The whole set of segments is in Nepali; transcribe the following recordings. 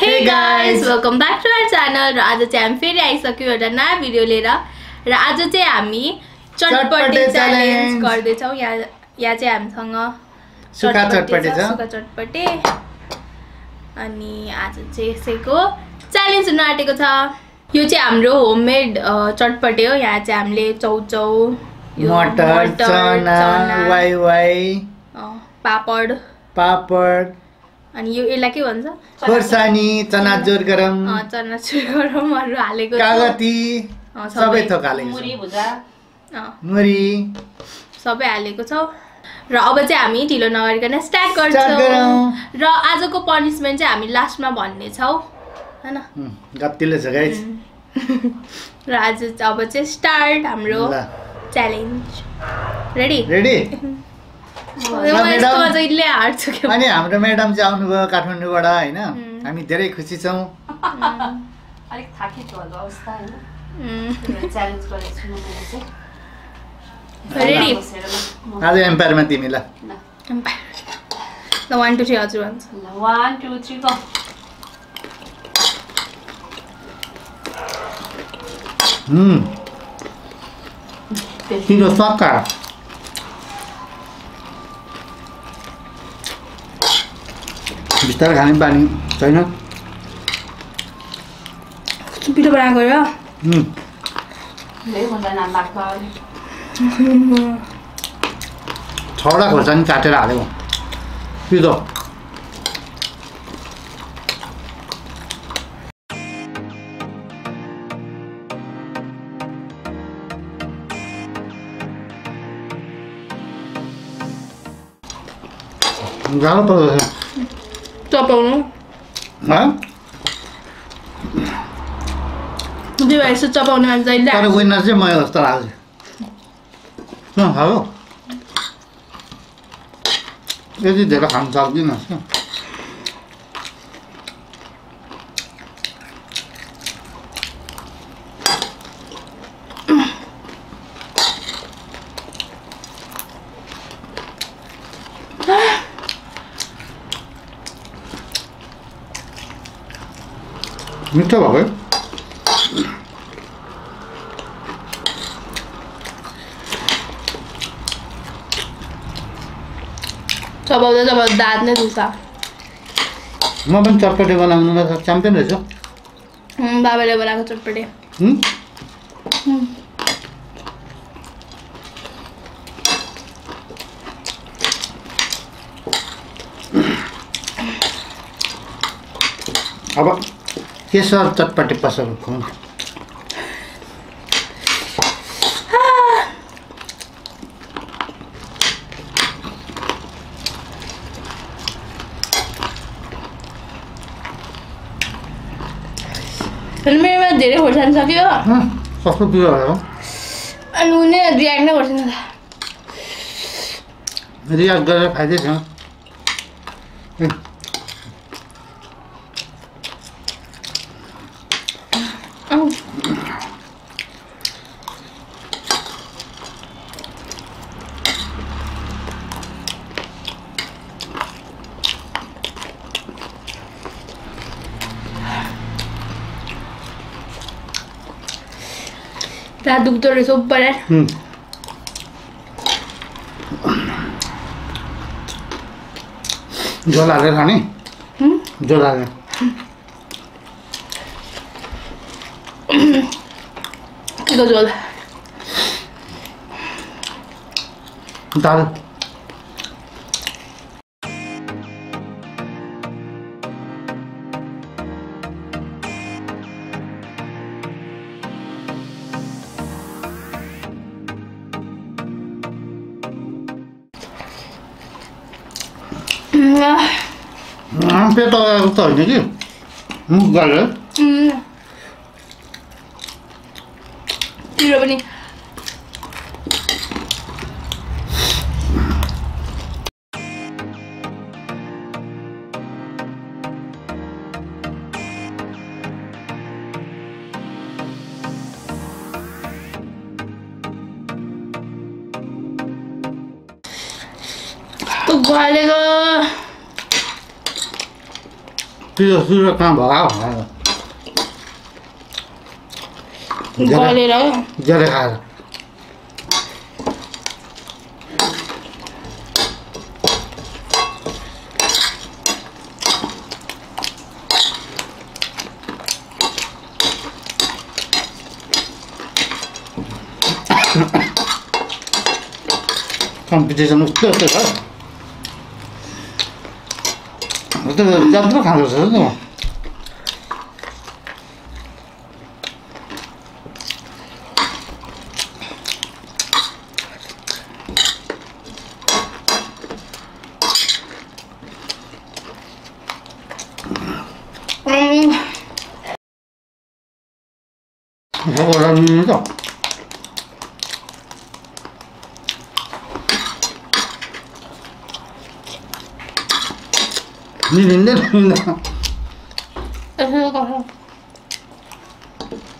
Hey guys welcome back to our channel र आज चाहिँ हामी फेरि आइसक्यौँ एउटा नयाँ भिडियो लिएर। र आज चाहिँ हामी चटपटे च्यालेन्ज। गर्दैछौँ। यहाँ यहाँ चाहिँ हामीसँग सुक्खा चटपटे सुक्खा चटपटे अनि आज चाहिँ यसैको च्यालेन्ज हुन आँटेको छ। यो चाहिँ हाम्रो होममेड चटपटे हो। यहाँ चाहिँ हामीले चौचौ यो मटर चना वाइ वाइ पापड। पापड। अनि यो यसलाई के भन्छ? खोर्सानी चनाचुर गरम। अँ, चनाचुर गरमहरू हालेको छ। कागती सबै थोक हालेको मुरी छ भुजा। अँ, मुरी। सबै हालेको छौँ। र अब चाहिँ हामी ढिलो नगरिकन स्टार्ट गर्छौँ। गरौँ। र आजको पनिसमेन्ट चाहिँ हामी लास्टमा भन्नेछौँ होइन? उम्, गत्तिलो छ गाइस र आज अब चाहिँ स्टार्ट हाम्रो च्यालेन्ज रेडी रेडी अनि हाम्रो म्याडम चाहिँ आउनुभयो काठमाडौँबाट होइन। हामी धेरै खुसी छौँ। अलिक अवस्था होइन? आज एम्पायरमा तिमी ल। ल ल वान टू थ्री हजुर भन्छ। ल वान टू थ्री गो उम्, छिटो सक्का बिस्तारै खाने बानी छैन पिठो बनाएको र उम्, धेरैभन्दा नाम लाग्छ अहिले छवटा खोर्सानी काटेर हालेको पिरो गाह्रो पर्दछ भाइ यसो चपाउने मान्छे तर विनर चाहिँ म जस्तो लाग्छ हो यति धेरै खानु सक्दिनँ। क्या मिठो भएको है चपाउँदा चपाउँदा दाँत नै दुख्छ म पनि चटपटे बनाउनुमा त च्याम्पियन रहेछु बाबाले बनाएको चटपटे हुँ? अब केसर चटपटे पसल खुवाउँ अनि मेरोमा धेरै खोर्सानी सक्यो अँ, कस्तो पिरो भयो अनि उनी रियाक्ट नै गर्छ नि त रियाज गरेर खाइदिएछ reductor de sopa para mm. जो लागे खाने hmm? जो लागे hmm. जो दाल पेट अगाएको त होइन कि मुख गरेर। पिरो पनि गलेको 这就是说干巴啥玩意？你家里人？你家里孩子？看，不就是那么，这这这。这个江苏厂的侄子嘛嗯我我让你 रहेछ नि उम्, एउटा मिल्छ मिलिँदैन मिल्दैन यसो गर्छ। उम्,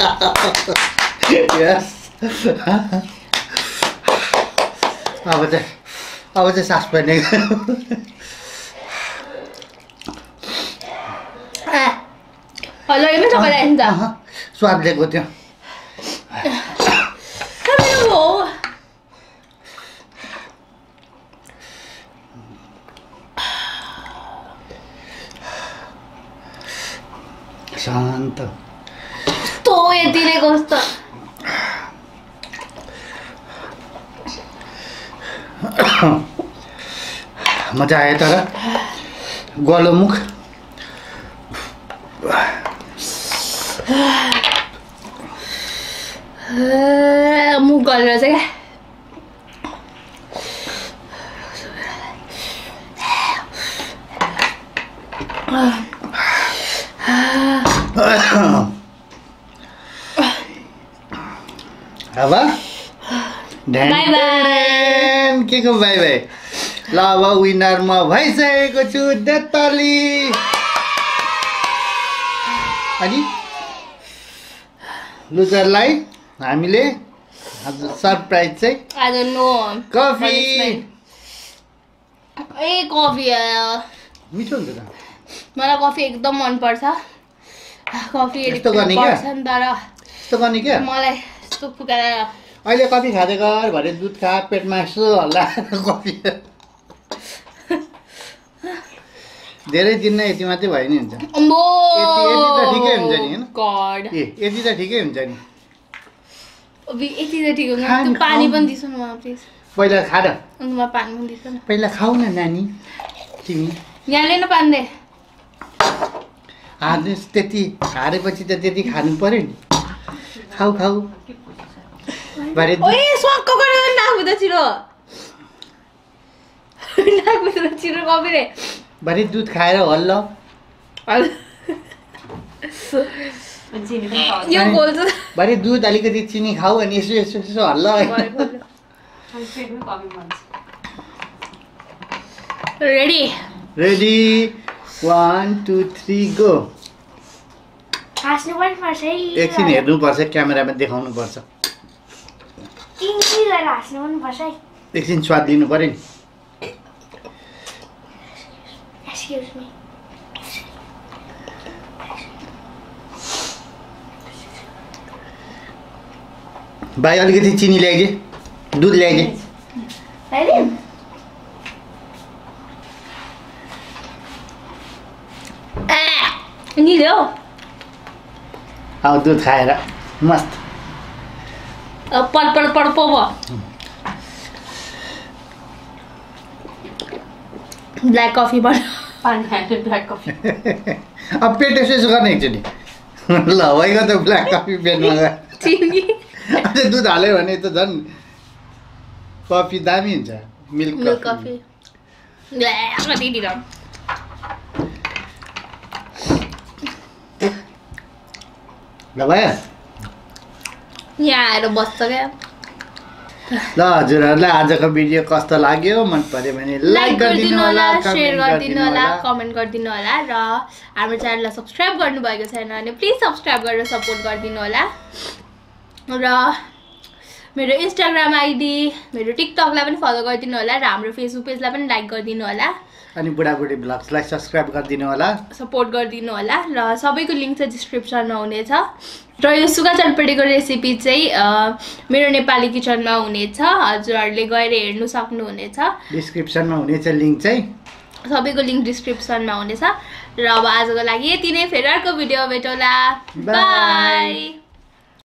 यस अब चाहिँ अब चाहिँ सास पर्ने आ, हेलो यो पनि सबैलाई नि त स्वाद लिएको थियो सबैले हो शान्त तो यति नै कस्तो मजा आयो तर गलो मुख मुख गरेर चाहिँ क्या अब। के को बाई बाई ल अब विनर म भइसकेको छु देताली अनि? लुजरलाई हामीले सरप्राइज चाहिँ कफी ए कफी मिठो हुन्छ त। मलाई कफी एकदम मनपर्छ। कफी तर यस्तो गर्ने क्या? मलाई यस्तो फुकाएर अहिले कफी खाँदै गर भरे दुध खा पेटमा यसो हल्ला कफी। धेरै दिन नै यति मात्रै भयो नि हुन्छ। ठिकै हुन्छ नि, होइन? ए यति त ठिकै हुन्छ नि। यति त ठिक हुन्छ। पानी। पनि दिसो न पहिला खा र पानी पनि दिसो न। पहिला खाऊ न नानी। तिमी। यहाँले न पानी दे। हार्ने त्यति हारेपछि त त्यति खानु पर्यो नि। खाऊ खाऊ। भरे दुध खाएर हल्ल चिनी पनि खाऊ। यो खोल्छ भरे दुध अलिकति चिनी खाऊ अनि यसो यसो यसो हल्ल ready ready one two three go एकछिन हेर्नुपर्छ क्यामेरामा देखाउनुपर्छ के गरेर हाँस्नु पनि पर्छ है। एकछिन स्वाद लिनु पऱ्यो नि। भाइ अलिकति चिनी ल्याइदिए दुध ल्याइदिए नि हौ दुध खाएर मस्त। पड पड पड पो भयो ब्ल्याक कफी बन पानी खाएर ब्ल्याक कफी अब पेट यसो गर्ने एकचोटि ल भइगयो त ब्ल्याक कफी पेटमा गयो चिनी। अझै दुध हाल्यो भने त झन् कफी दामी हुन्छ मिल्क मिल्क कफी कफी ब्ल्या, कति ढिलो ल भयो यहाँ आएर बस्छ क्या। ल हजुरहरूलाई आजको भिडियो कस्तो लाग्यो मन पर्यो भने लाइक गरिदिनु होला सेयर गरिदिनु होला। कमेन्ट गरिदिनु होला र हाम्रो च्यानललाई सब्सक्राइब गर्नुभएको छैन भने प्लिज सब्सक्राइब गरेर सपोर्ट गरिदिनु होला। र मेरो इन्स्टाग्राम आइडी मेरो टिकटकलाई पनि फलो गरिदिनु होला र हाम्रो फेसबुक पेजलाई पनि लाइक गरिदिनु होला। अनि बुढाबुढी ब्लग्सलाई सब्सक्राइब गरिदिनु होला। सपोर्ट गरिदिनु होला र सबैको लिङ्क चाहिँ डिस्क्रिप्सनमा हुनेछ। र यो सुगा चटपटीको रेसिपी चाहिँ मेरो नेपाली किचनमा हुनेछ। हजुरहरूले गएर हेर्नु सक्नुहुनेछ। डिस्क्रिप्सनमा हुनेछ लिङ्क चाहिँ। सबैको लिङ्क डिस्क्रिप्सनमा हुनेछ। र अब आजको लागि यति नै। फेरि अर्को भिडियो भेटौँला. बाई